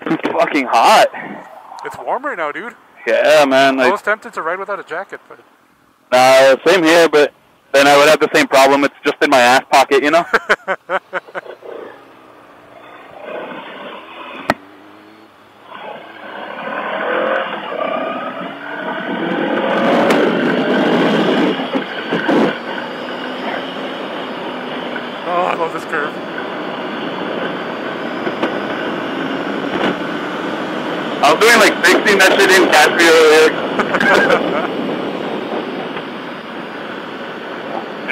man. It's fucking hot. It's warm right now, dude. Yeah, man. I was tempted to ride without a jacket, but uh, same here, but then I would have the same problem. It's just in my ass pocket, you know. oh, I love this curve. I was doing like 16 that shit in Casper earlier.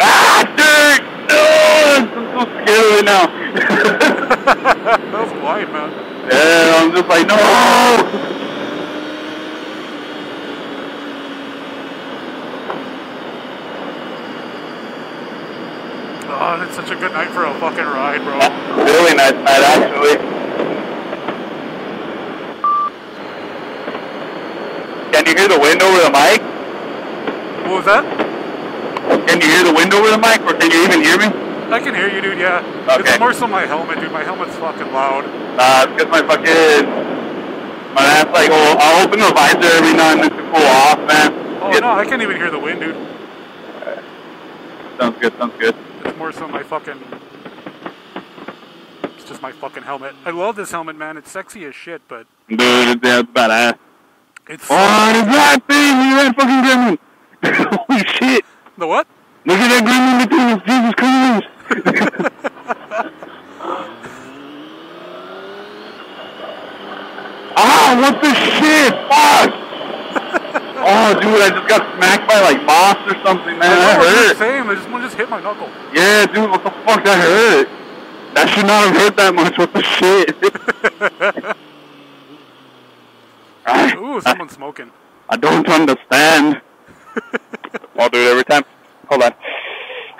ah, dude! No! I'm so scared right now. that was wide, man. yeah, I'm just like, no! Oh, it's such a good night for a fucking ride, bro. Really nice night, actually. Can you hear the wind over the mic? What was that? Can you hear the wind over the mic, or can you even hear me? I can hear you, dude. Yeah. Okay. It's more so my helmet, dude. My helmet's fucking loud. Uh, it's because my fucking... My ass, like, oh, I'll open the visor every now and then to cool off, man. Oh Yeah, no, I can't even hear the wind, dude. Sounds good, sounds good. It's more so my fucking. It's just my fucking helmet. I love this helmet, man. It's sexy as shit, but Dude, it's, yeah, it's badass. It's Oh, it's that thing! Look at that fucking gremlin! Holy shit! the what? Look at that gremlin between us! Jesus Christ! ah, what the shit? Fuck! oh, dude, I just got smacked by like moss or something, man. That hurt. the same. I just one just hit my knuckle. Yeah, dude, what the fuck? That hurt. That should not have hurt that much. What the shit? Ooh, someone's smoking. I don't understand. I'll do it every time. Hold on.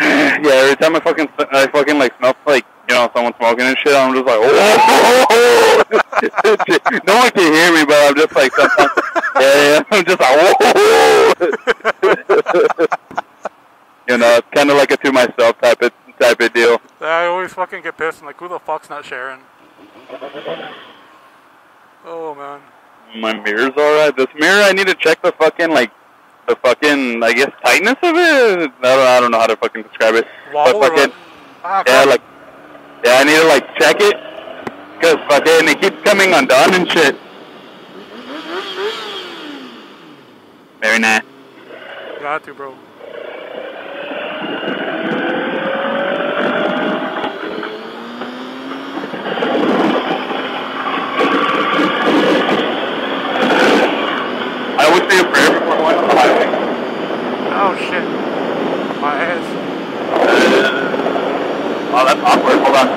Yeah, every time I fucking, I fucking like smell like you know someone smoking and shit, I'm just like, oh. no one can hear me, but I'm just like sometimes. Yeah, yeah, I'm just like, oh. you know, it's kind of like a to myself type of type of deal. I always fucking get pissed. I'm like, who the fuck's not sharing? Oh man. My mirror's alright. This mirror, I need to check the fucking like the fucking I guess tightness of it. I don't, I don't know how to fucking describe it. Wobble but fucking. Ah, yeah, like yeah, I need to like check it because fucking it keeps coming undone and shit. Very nice. Got to, bro. I always say a prayer before going on the highway. Oh shit. My ass. Oh, that's awkward. Hold on.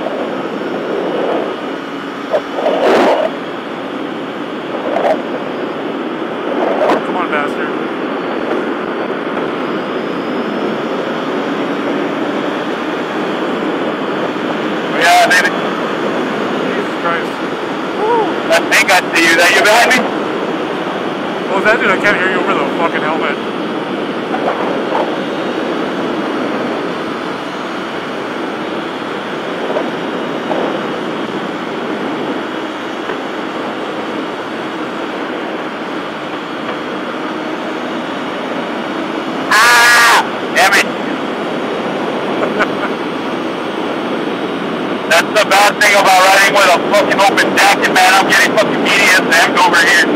Come on, bastard. Oh, yeah, baby. Jesus Christ. That thing got to you. That you behind me? What was that, dude? I can't hear you over the fucking helmet. Ah! That's the bad thing about riding with a fucking open jacket, man. I'm getting fucking BDSM over here.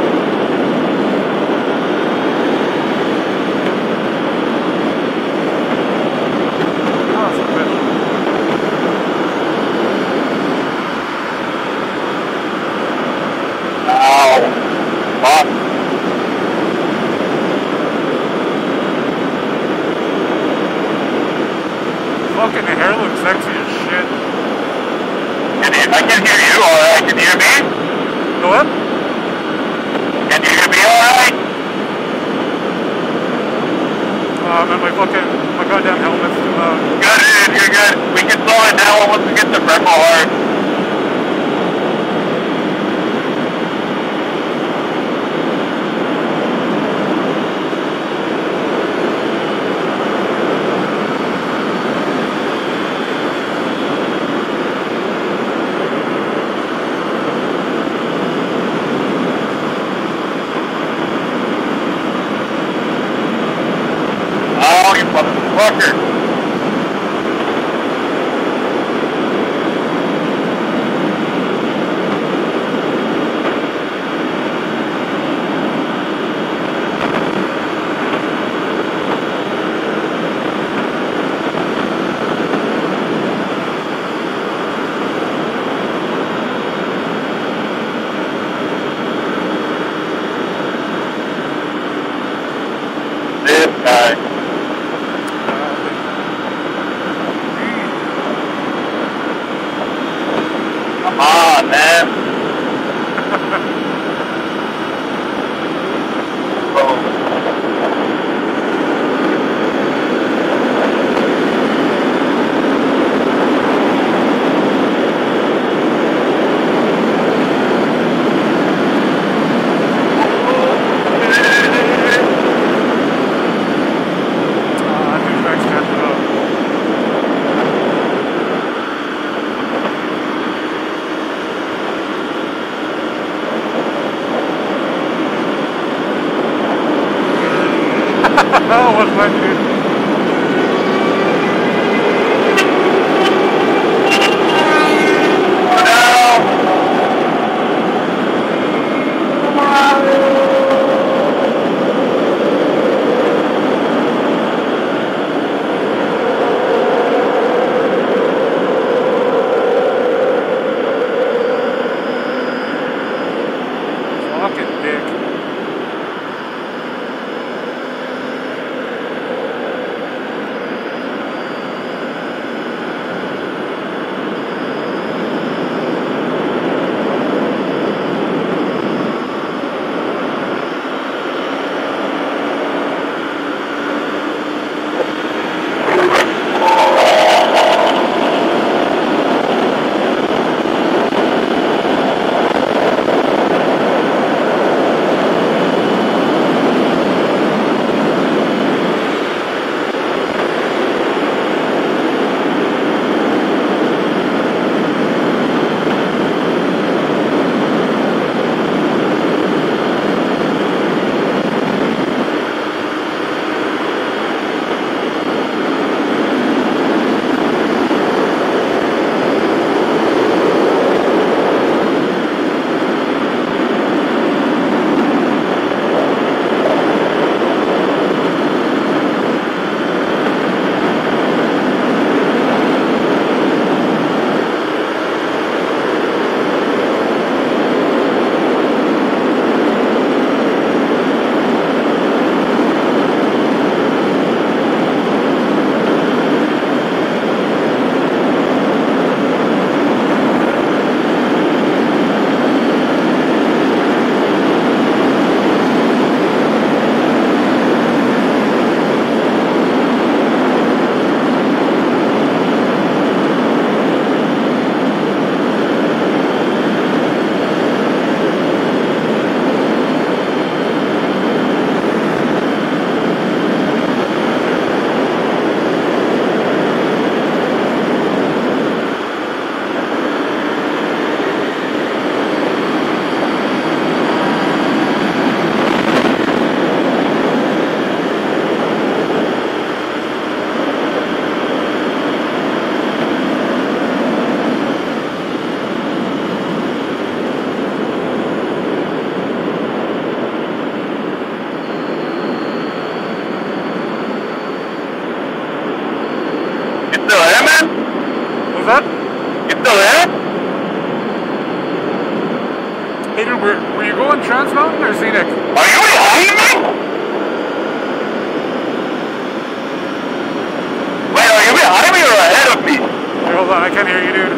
Hold on, I can't hear you, dude.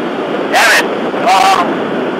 Damn it! Uh.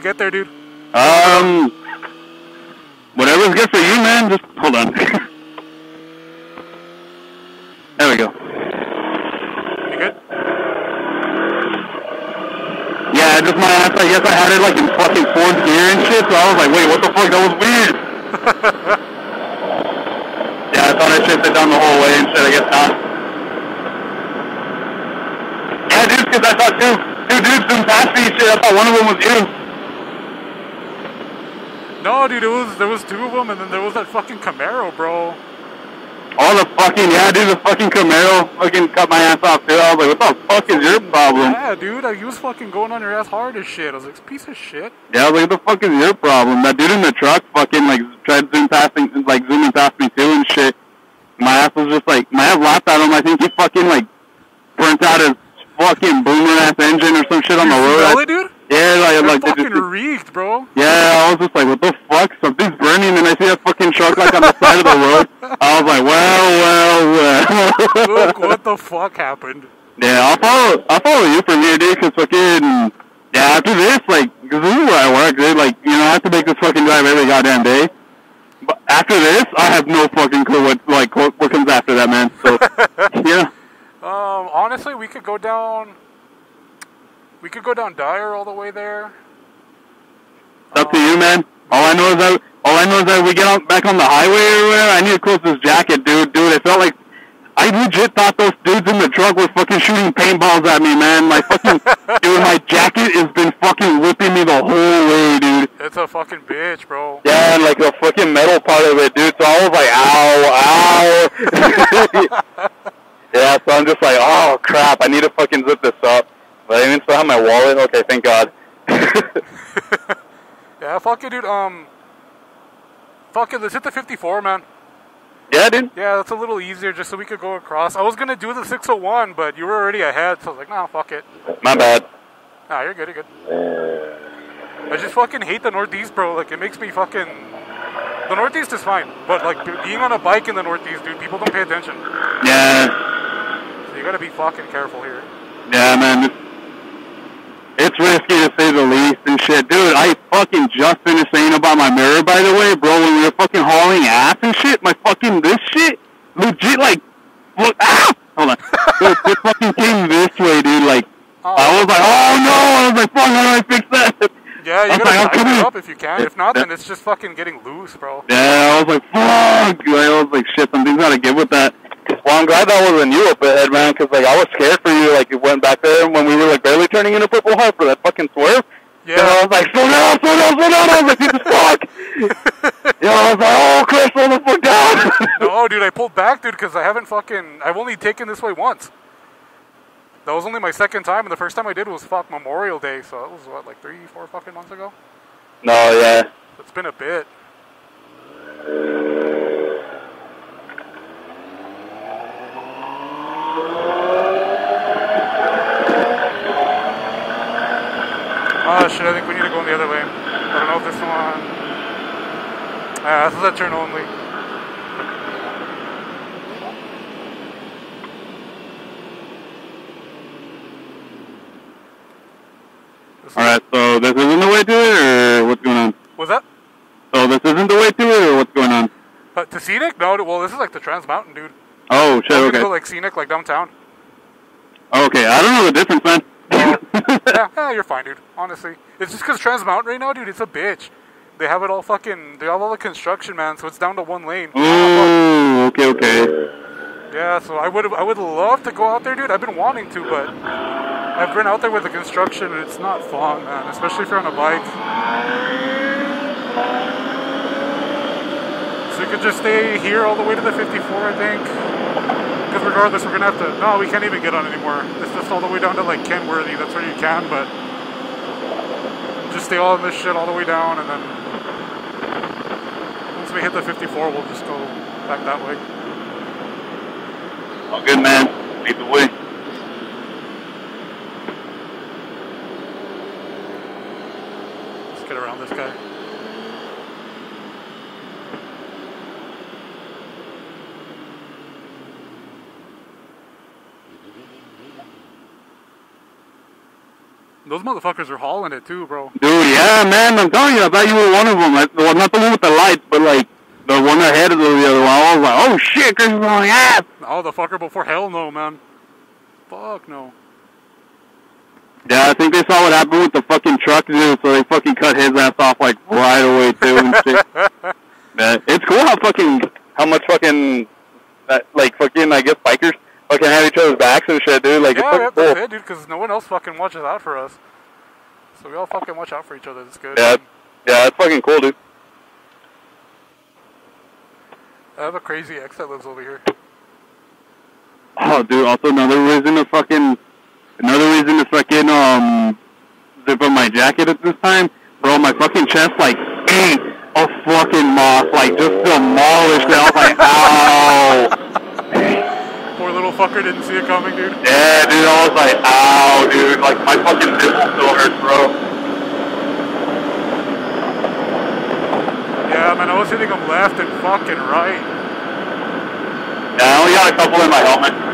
To get there, dude? Um, whatever's good for you, man. Just hold on. there we go. You good? Yeah, just my ass. I guess I had it like in fucking fourth gear and shit. So I was like, wait, what the fuck? That was weird. yeah, I thought I shifted down the whole way and shit. I guess not. Yeah, dude, because I thought two, two dudes zoomed past me and shit. I thought one of them was you. No, dude, it was there was two of them, and then there was that fucking Camaro, bro. All the fucking yeah, dude, the fucking Camaro fucking cut my ass off too. I was like, what the fuck is your problem? Yeah, dude, like, he was fucking going on your ass hard as shit. I was like, piece of shit. Yeah, I was like, what the fuck is your problem? That dude in the truck fucking like tried zoom passing, like zooming past me too and shit. My ass was just like, my ass laughed at him. I think he fucking like burnt out his fucking boomer ass engine or some shit on the road. It, dude? Yeah, like, They're like fucking just, reeked, bro. yeah, I was just like, what the fuck? Something's burning, and I see that fucking truck like on the side of the road. I was like, well, well, well. Look, what the fuck happened? Yeah, I'll follow. I'll follow you from here, dude. Cause fucking yeah. After this, like, cause this is where I work, dude. Like, you know, I have to make this fucking drive every goddamn day. But after this, I have no fucking clue what like what, what comes after that, man. So yeah, Um, honestly, we could go down. We could go down Dyer all the way there. it's up to you, man. All I know is that all I know is that we get on back on the highway or whatever. I need to close this jacket, dude. Dude, it felt like I legit thought those dudes in the truck were fucking shooting paintballs at me, man. My fucking dude, my jacket has been fucking whipping me the whole way, dude. It's a fucking bitch, bro. Yeah, and like the fucking metal part of it, dude. So I was like, ow, ow. yeah, so I'm just like, oh crap, I need to fucking zip this up. But I even still have my wallet. Okay, thank God. Yeah, fuck it, dude. Um, fuck it. Let's hit the 54, man. yeah, dude. Yeah, that's a little easier, just so we could go across. I was gonna do the 601, but you were already ahead, so I was like, nah, fuck it. My bad. Nah, you're good, you're good. I just fucking hate the Northeast, bro. Like, it makes me fucking. The Northeast is fine, but like being on a bike in the Northeast, dude, people don't pay attention. Yeah, So you gotta be fucking careful here. yeah, man. It's, risky to say the least and shit, dude. I fucking just finished saying about my mirror, by the way, bro. When we were fucking hauling ass and shit, my fucking this shit, legit, like, look, ah, hold on, it fucking came this way, dude. Like, Oh. I was like, oh no, I was like, fuck, how do I fix that? Yeah, you gotta like, tighten it up if you can. If not, then it's just fucking getting loose, bro. Yeah, I was like, fuck. I was like, shit, something's gotta give with that. I'm glad that wasn't you up ahead, man, because like I was scared for you. Like you went back there when we were like barely turning into Purple Heart for that fucking swerve. Yeah. And I was like, slow down, slow down, slow down. I was like, Jesus fuck. yeah, I was like, oh, Chris, slow the fuck down. No, dude, I pulled back, dude, because I haven't fucking. I've only taken this way once. That was only my second time, and the first time I did was fuck Memorial Day, so that was what, like three, four fucking months ago. no, yeah. It's been a bit. Oh shit, I think we need to go in the other way. I don't know if this one. Ah, this is a turn only. All right, so this isn't the way to it, or what's going on? What's that? So this isn't the way to it, or what's going on? Uh, to scenic? No, well, this is like the Trans Mountain, dude. Oh shit, okay. gonna like scenic, like downtown. Okay, I don't know the difference, man. yeah, yeah, you're fine, dude. Honestly, it's just because Trans Mountain right now, dude, it's a bitch. They have it all fucking. They have all the construction, man. So it's down to one lane. Ooh, okay, okay. Yeah, so I would I would love to go out there, dude. I've been wanting to, but I've been out there with the construction, and it's not fun, man. Especially if you're on a bike. So you could just stay here all the way to the 54, I think. Because regardless, we're gonna have to. No, we can't even get on anymore. It's just all the way down to like Kenworthy. That's where you can, but just stay all in this shit all the way down, and then once we hit the 54, we'll just go back that way. All good, man. Lead the way. Let's get around this guy. Those motherfuckers are hauling it too, bro. Dude, yeah, man, I'm telling you, I thought you were one of them. Like, well, not the one with the lights, but like the one ahead of the other one. I was like, oh shit, Chris is on ass. Oh, the fucker before hell no, man. Fuck no. Yeah, I think they saw what happened with the fucking truck, dude, so they fucking cut his ass off like right away too and shit. yeah, it's cool how fucking how much fucking uh, like fucking I guess bikers fucking have each other's backs and shit, dude. Like yeah, it's that's cool. it, dude, because no one else fucking watches out for us. So we all fucking watch out for each other. That's good. Yeah, yeah, it's fucking cool, dude. I have a crazy ex that lives over here. Oh, dude. Also, another reason to fucking, another reason to fucking um, zip up my jacket at this time, bro. My fucking chest like ate a fucking moth, like just demolished. I was like, ow. Little fucker didn't see it coming, dude. Yeah, dude. I was like, ow, dude. Like my fucking nipple still hurts, bro. Yeah, man, I was hitting him left and fucking right. Yeah, I only got a couple in my helmet.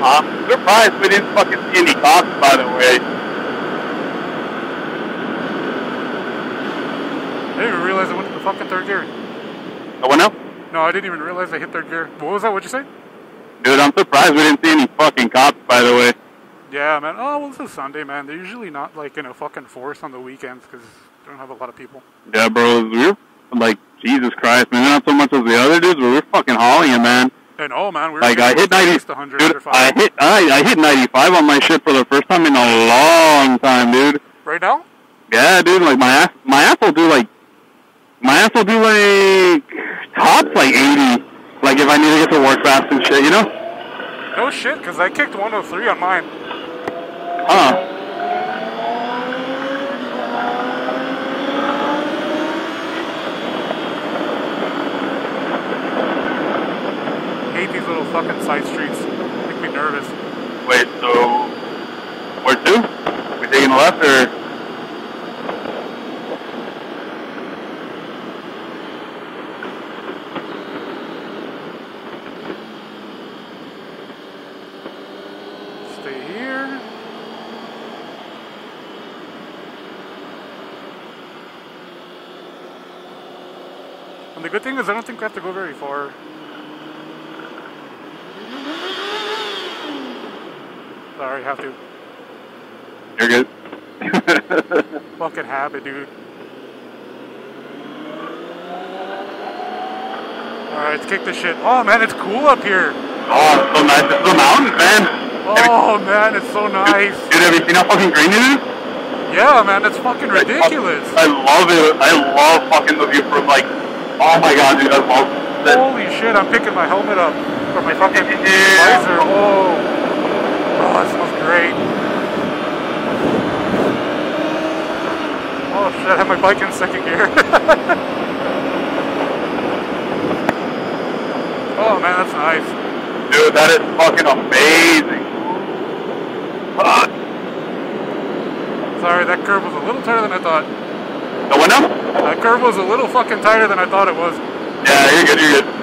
I'm surprised we didn't fucking see any cops, by the way. I didn't even realize I went to the fucking third gear. I went now? No, I didn't even realize I hit third gear. What was that? What'd you say? Dude, I'm surprised we didn't see any fucking cops, by the way. Yeah, man. Oh, well, this is Sunday, man. They're usually not like in a fucking force on the weekends because they don't have a lot of people. Yeah, bro, we were like, Jesus Christ, man. Not so much as the other dudes, but we're fucking hauling it, man. And oh, man, we were Like, I hit close 90, at least 100, dude, I hit, I, I hit 95 on my ship for the first time in a long time, dude. Right now? Yeah, dude, like, my ass, my ass will do, like, my ass will do, like, tops, like, 80. Like, if I need to get to work fast and shit, you know? No shit, because I kicked 103 on mine. Huh. hate these little fucking side streets. Make me nervous. Wait, so, where to? We taking a left, or? Stay here. And the good thing is I don't think we have to go very far. Sorry, have to. You're good. Fucking habit, dude. Alright, let's kick this shit. Oh man, it's cool up here. oh, it's so nice. This is the mountains, man. Oh man, it's so nice. Dude, have you seen how fucking green it is? Yeah, man, that's fucking ridiculous. I love it. I love fucking the view from like, oh my god, dude, I love that. Holy shit, I'm picking my helmet up for my fucking visor. Oh, oh, that smells great. Oh shit, I have my bike in second gear. oh man, that's nice. Dude, that is fucking amazing. Fuck. Sorry, that curve was a little tighter than I thought. The window? That curve was a little fucking tighter than I thought it was. Yeah, you're good, you're good.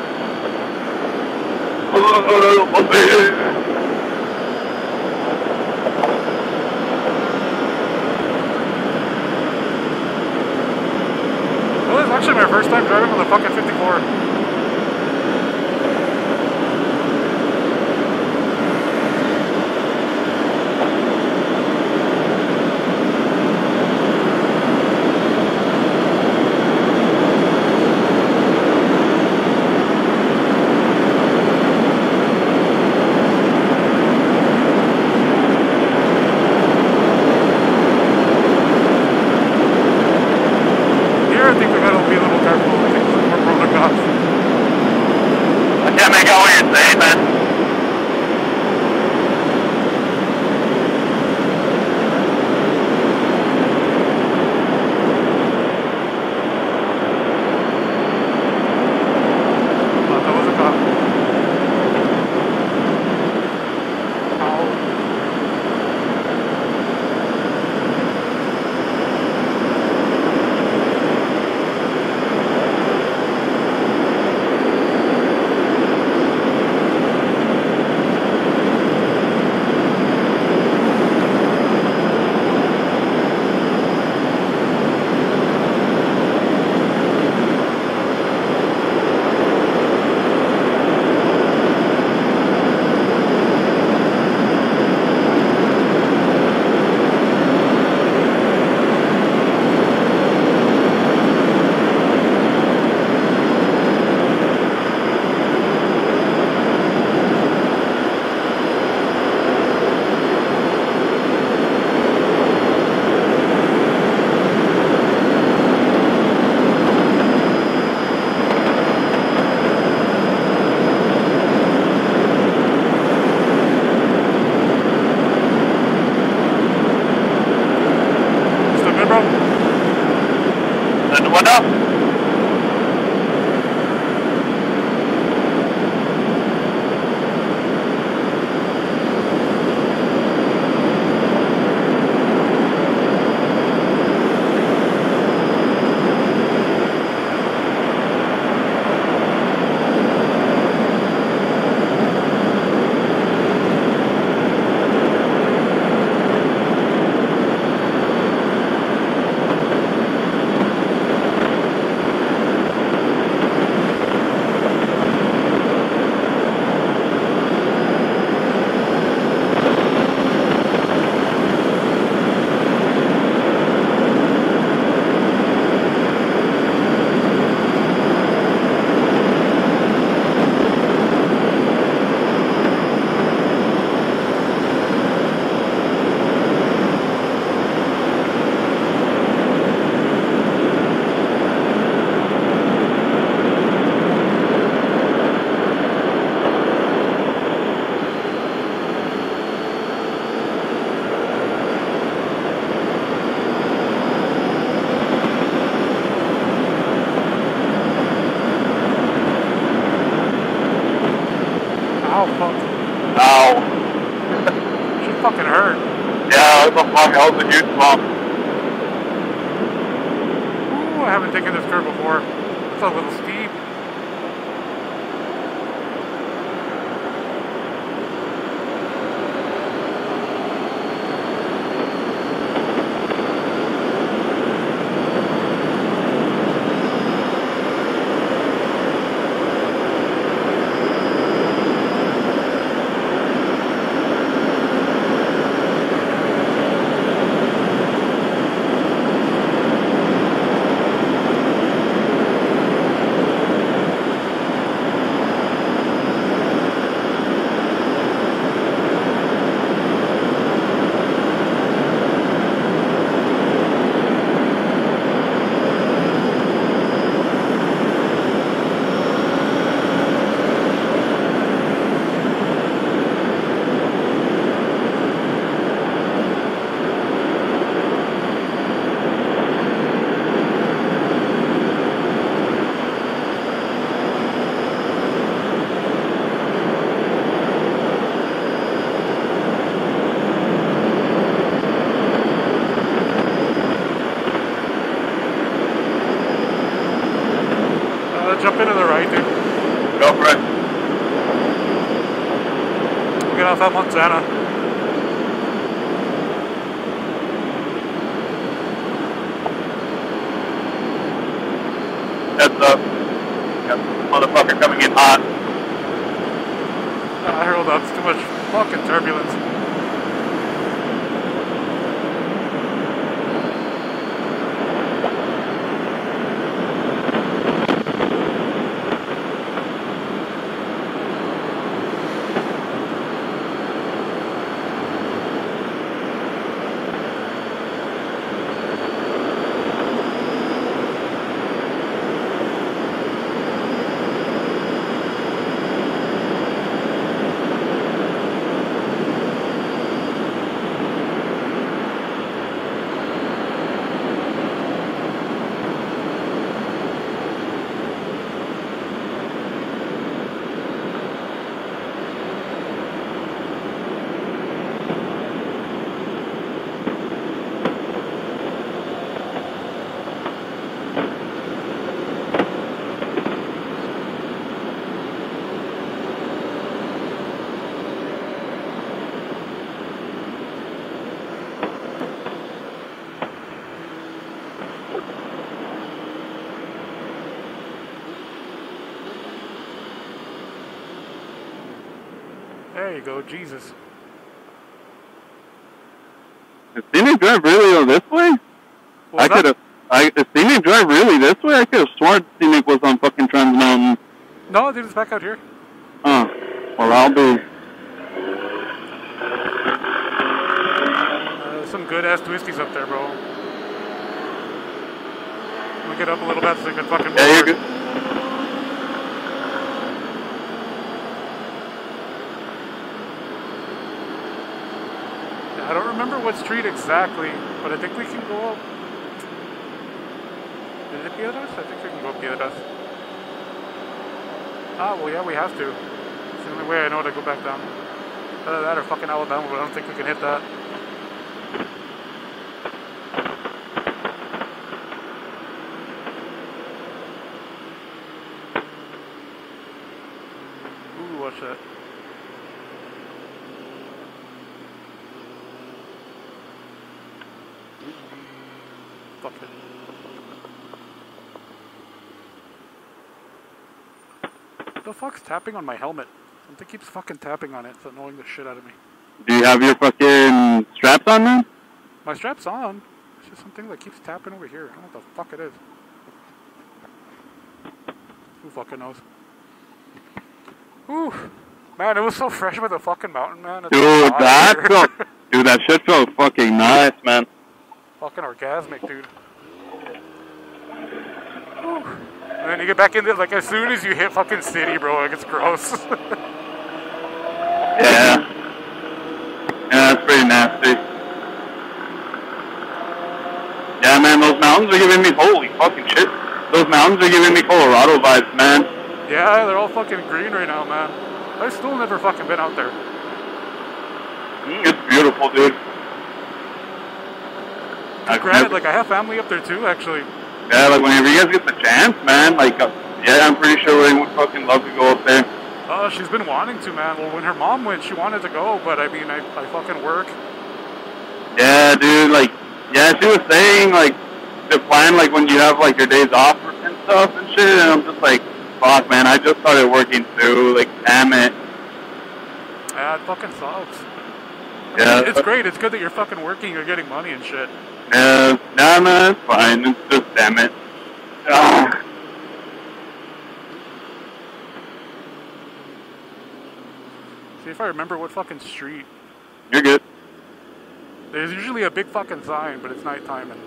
Montana. Heads up. Got motherfucker coming in hot. Uh, I hurled up. It's too much fucking turbulence. Go, Jesus. Is scenic drive really on this way? What I could have. I is scenic drive really this way? I could have sworn scenic was on fucking Trans Mountain. No, dude, it's back out here. Oh, well I'll be. Uh, some good ass twisties up there, bro. Me get up a little bit so you can fucking Yeah, you're over. good. I don't remember what street exactly, but I think we can go up. Is it Piedras? I think we can go Piedras. Ah, well, yeah, we have to. It's the only way I know to go back down. Either that or fucking Alabama, but I don't think we can hit that. Ooh, watch that. Fucking. The fuck's tapping on my helmet? Something keeps fucking tapping on it. It's annoying the shit out of me. Do you have your fucking straps on, man? My strap's on. It's just something that keeps tapping over here. I don't know what the fuck it is. Who fucking knows? Whew. Man, it was so fresh with the fucking mountain, man. It's Dude, that felt. Dude, that shit felt fucking nice, man. fucking orgasmic, dude. Whew. And then you get back into it, like, as soon as you hit fucking city, bro, it gets gross. Yeah. Yeah, that's pretty nasty. Yeah, man, those mountains are giving me holy fucking shit. Those mountains are giving me Colorado vibes, man. yeah, they're all fucking green right now, man. I've still never fucking been out there. It's beautiful. dude. Granted, like I have family up there too, actually. Yeah, like whenever you guys get the chance, man, like, uh, yeah, I'm pretty sure we would fucking love to go up there. Uh, she's been wanting to, man. Well, when her mom went, she wanted to go, but I mean, I, I fucking work. Yeah, dude, like, yeah, she was saying, like, to plan, like, when you have, like, your days off and stuff and shit, and I'm just like, fuck, man, I just started working too, like, damn it. Yeah, it fucking sucks. Yeah, It's great. It's good that you're fucking working. You're getting money and shit. Yeah, no, no, it's fine, it's just, damn it. Ah. See if I remember what fucking street. You're good. There's usually a big fucking sign, but it's nighttime and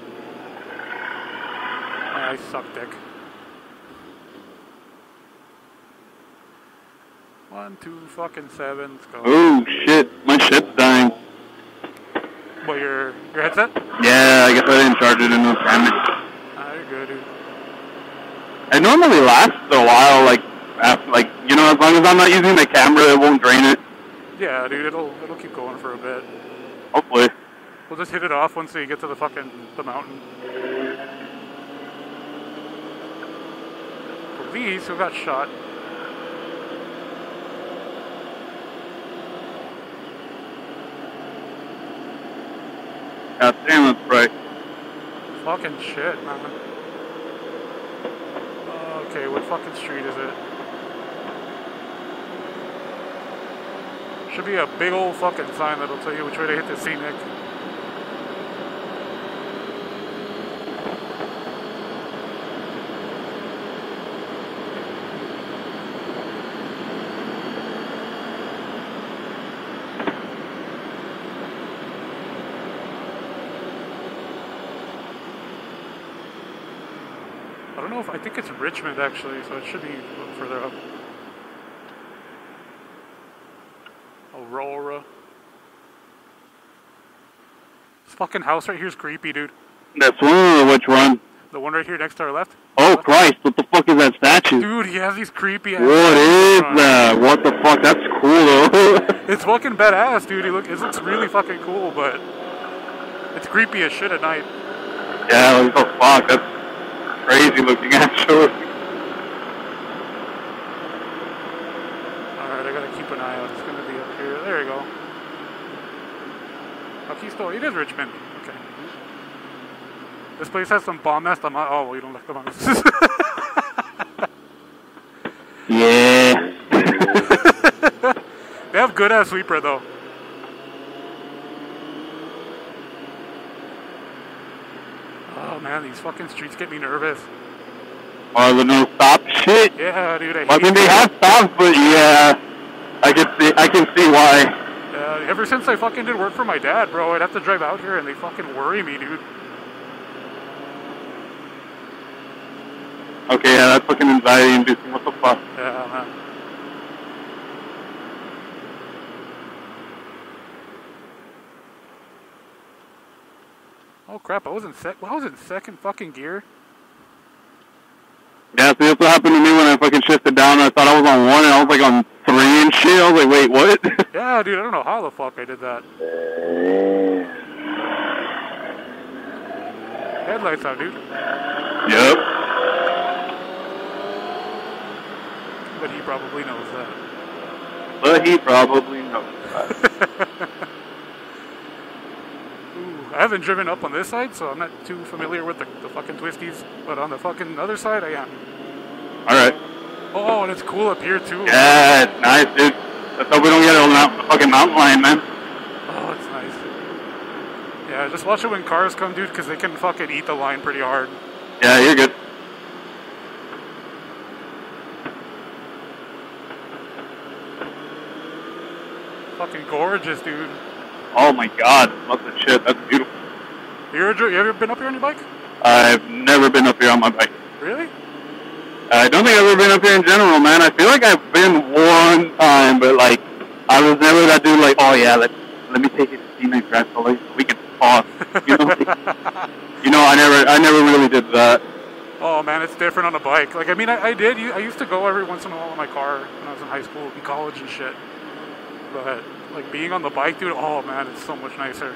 I suck dick. One, two, fucking sevens, go. Oh, shit, my shit's dying. What, your, your headset? Yeah, I guess I didn't charge it enough, damn it. Ah, good, dude. It normally lasts a while, like, after, like, you know, as long as I'm not using the camera, it won't drain it. Yeah, dude, it'll, it'll keep going for a bit. Hopefully. We'll just hit it off once we get to the fucking, the mountain. Police who got shot. God damn, that's right. Fucking shit, man. Oh, okay, what fucking street is it? Should be a big old fucking sign that'll tell you which way to hit the scenic. I don't know if I think it's Richmond actually, so it should be a little further up. Aurora. This fucking house right here is creepy, dude. That's one which one? The one right here next to our left. Oh, Christ, what the fuck is that statue? Dude, he has these creepy. ass What is that? What the fuck? That's cool, though. It's fucking badass, dude. He look, it looks really fucking cool, but it's creepy as shit at night. yeah, what the fuck? That's crazy looking, actually. All right, I gotta keep an eye out. It's gonna be up here. There you go. Oh, Keystone. It is Richmond. Okay. This place has some bomb not, oh, well, you don't like the bomb. Yeah. they have good ass sweeper though. Oh man, these fucking streets get me nervous. Or the no stop shit. Yeah, dude, I hate I mean, they have stops, but yeah, I can see, I can see why. Uh, ever since I fucking did work for my dad, bro, I'd have to drive out here and they fucking worry me, dude. Okay, yeah, that's fucking anxiety inducing. What the fuck? Yeah, man. Oh crap! I was in sec. I was in second fucking gear. Yeah, see, that's what happened to me when I fucking shifted down. I thought I was on one, and I was like on three and shit. I was like, wait, what? Yeah, dude. I don't know how the fuck I did that. Headlights out, dude. yep. But he probably knows that. But he probably knows that. I haven't driven up on this side, so I'm not too familiar with the, the fucking twisties. But on the fucking other side, I am. All right. Oh, and it's cool up here too. Yeah, it's nice, dude. Let's hope we don't get a mount- fucking mountain lion, man. Oh, it's nice. Yeah, just watch it when cars come, dude, because they can fucking eat the line pretty hard. Yeah, you're good. Fucking gorgeous, dude. Oh my god, what the shit? That's beautiful. You ever, you ever been up here on your bike? I've never been up here on my bike. Really? I don't think I've ever been up here in general, man. I feel like I've been one time, but like, I was never that dude. Like, oh yeah, let let me take it to see my friends so like, we can talk. You know, you know, I never, I never really did that. Oh man, it's different on a bike. Like, I mean, I, I did. I used to go every once in a while in my car when I was in high school and college and shit. But like being on the bike, dude. Oh man, it's so much nicer.